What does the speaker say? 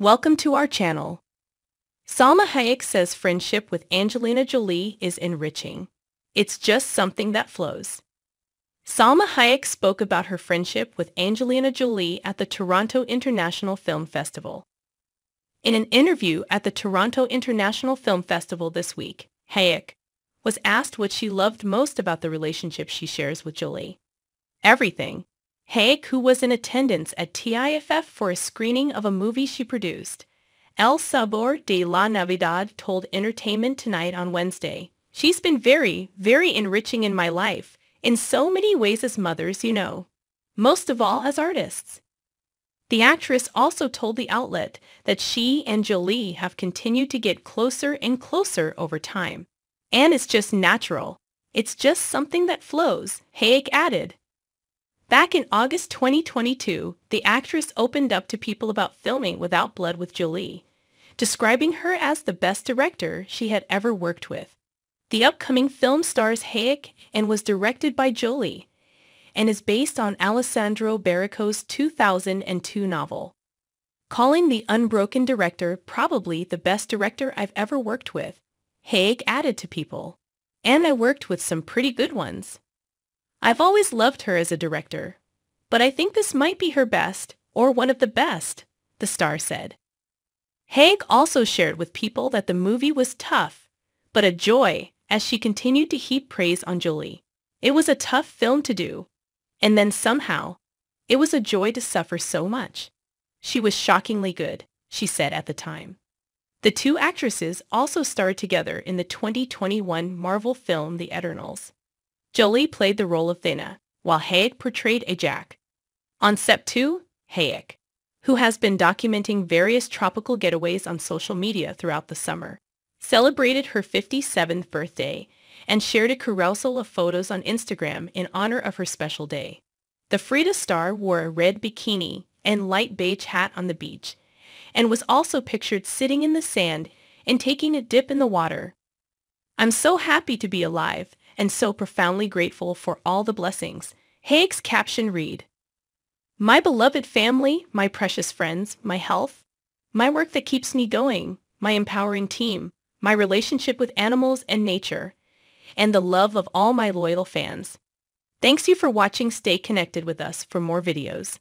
Welcome to our channel. Salma Hayek says friendship with Angelina Jolie is enriching. It's just something that flows. Salma Hayek spoke about her friendship with Angelina Jolie at the Toronto International Film Festival. In an interview at the Toronto International Film Festival this week, Hayek was asked what she loved most about the relationship she shares with Jolie. Everything. Hayek, who was in attendance at TIFF for a screening of a movie she produced, El Sabor de la Navidad told Entertainment Tonight on Wednesday, She's been very, very enriching in my life, in so many ways as mothers, you know. Most of all as artists. The actress also told the outlet that she and Jolie have continued to get closer and closer over time. And it's just natural. It's just something that flows, Hayek added. Back in August 2022, the actress opened up to people about filming Without Blood with Jolie, describing her as the best director she had ever worked with. The upcoming film stars Hayek and was directed by Jolie and is based on Alessandro Baricco's 2002 novel. Calling the unbroken director probably the best director I've ever worked with, Hayek added to people. And I worked with some pretty good ones. I've always loved her as a director, but I think this might be her best, or one of the best, the star said. Hayek also shared with people that the movie was tough, but a joy as she continued to heap praise on Jolie. It was a tough film to do, and then somehow, it was a joy to suffer so much. She was shockingly good, she said at the time. The two actresses also starred together in the 2021 Marvel film The Eternals. Jolie played the role of Thena, while Hayek portrayed Ajak. On Sep 2, Hayek, who has been documenting various tropical getaways on social media throughout the summer, celebrated her 57th birthday and shared a carousel of photos on Instagram in honor of her special day. The Frida star wore a red bikini and light beige hat on the beach and was also pictured sitting in the sand and taking a dip in the water. I'm so happy to be alive and so profoundly grateful for all the blessings. Hayek's caption read, My beloved family, my precious friends, my health, my work that keeps me going, my empowering team, my relationship with animals and nature, and the love of all my loyal fans. Thanks you for watching. Stay connected with us for more videos.